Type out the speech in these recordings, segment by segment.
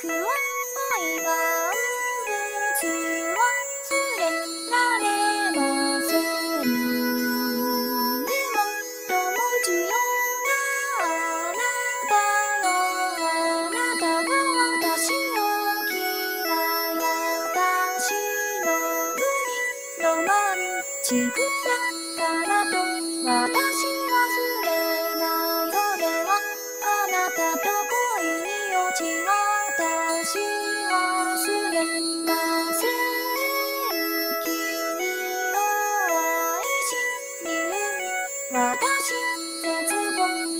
くは愛は普通は忘れられません。でもどの需あなたのあなたが私を嫌い私の国ロマンチック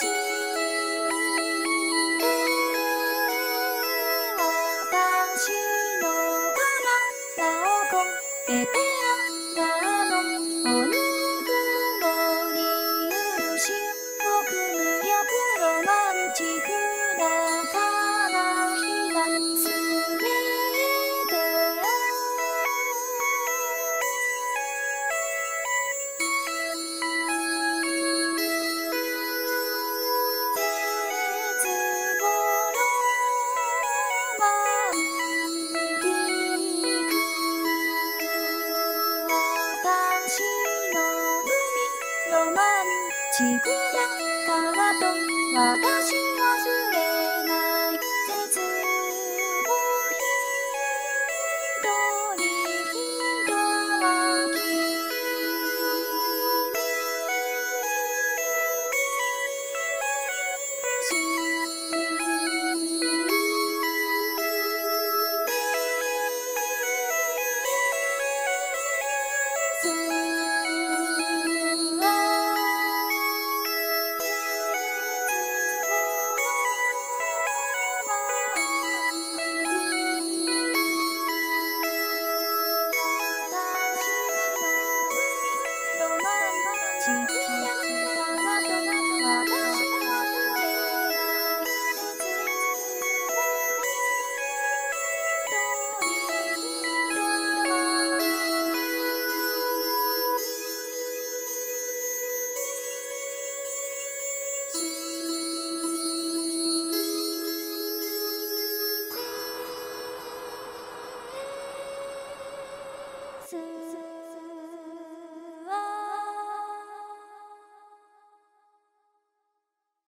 Thank you. し。たと私